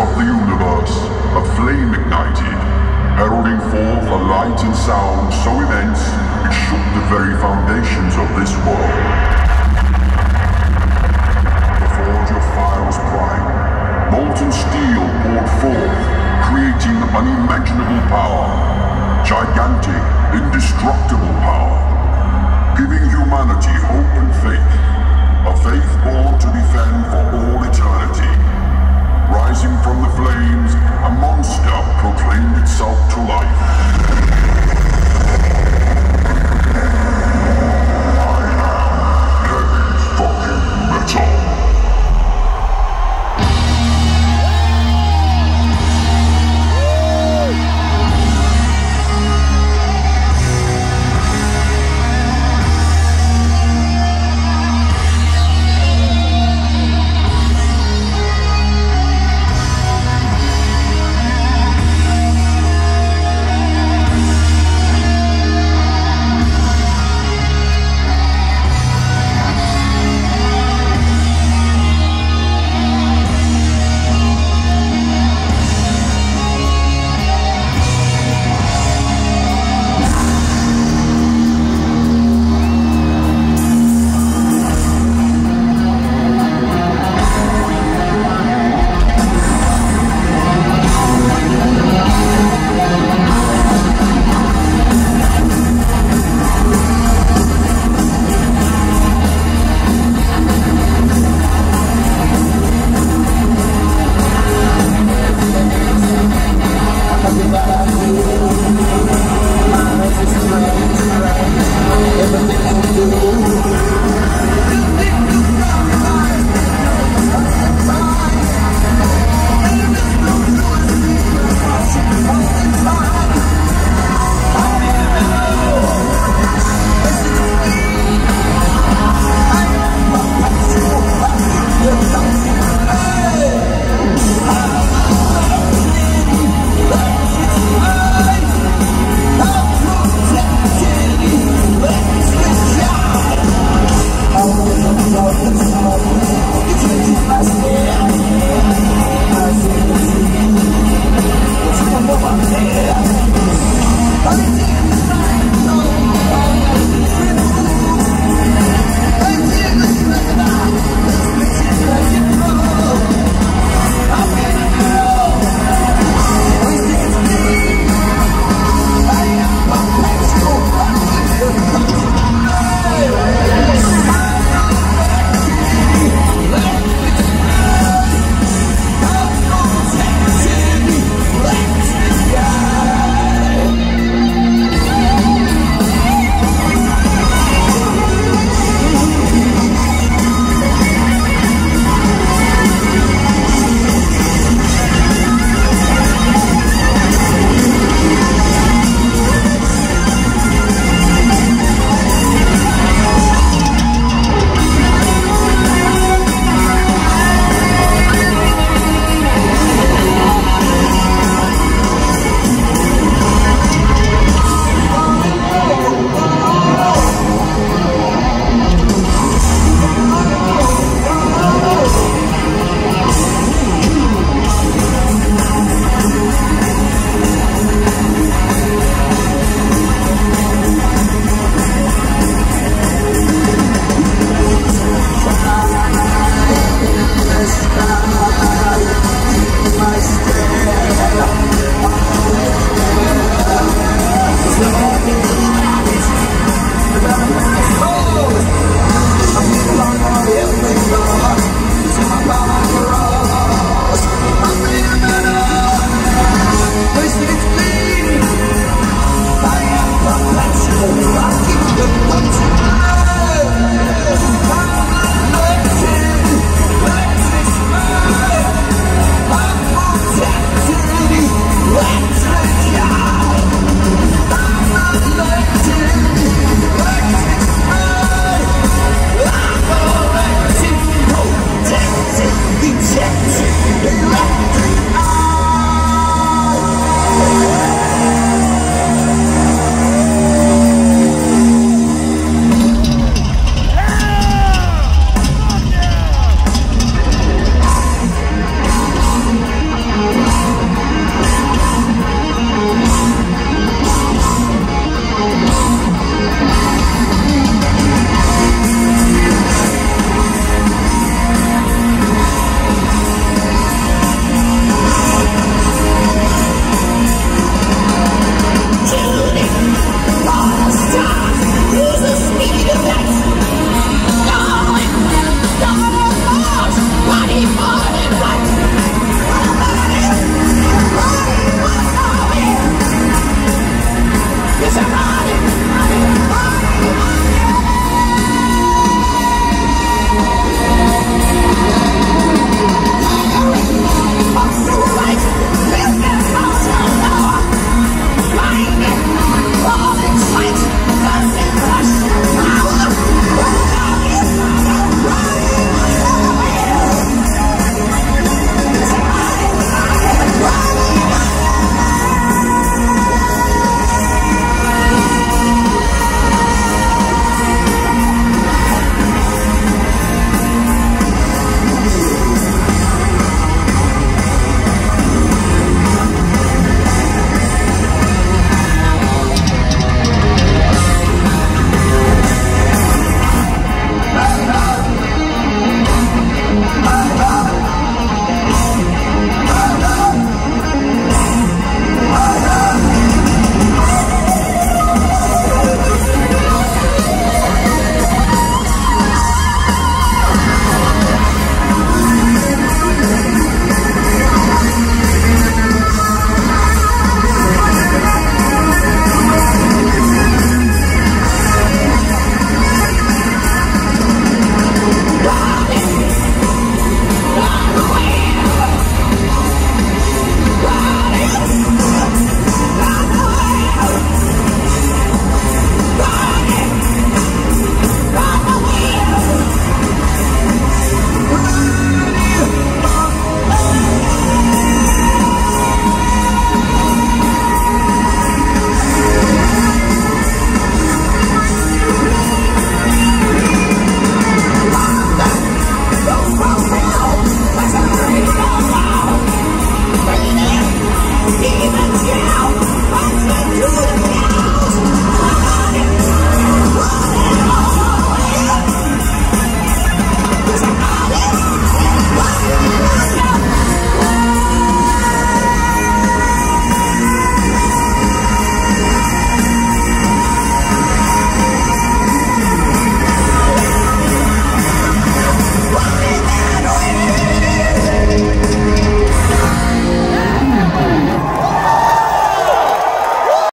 of the universe, a flame ignited, heralding forth a light and sound so immense it shook the very foundations of this world. The forge of fire was prime. Molten steel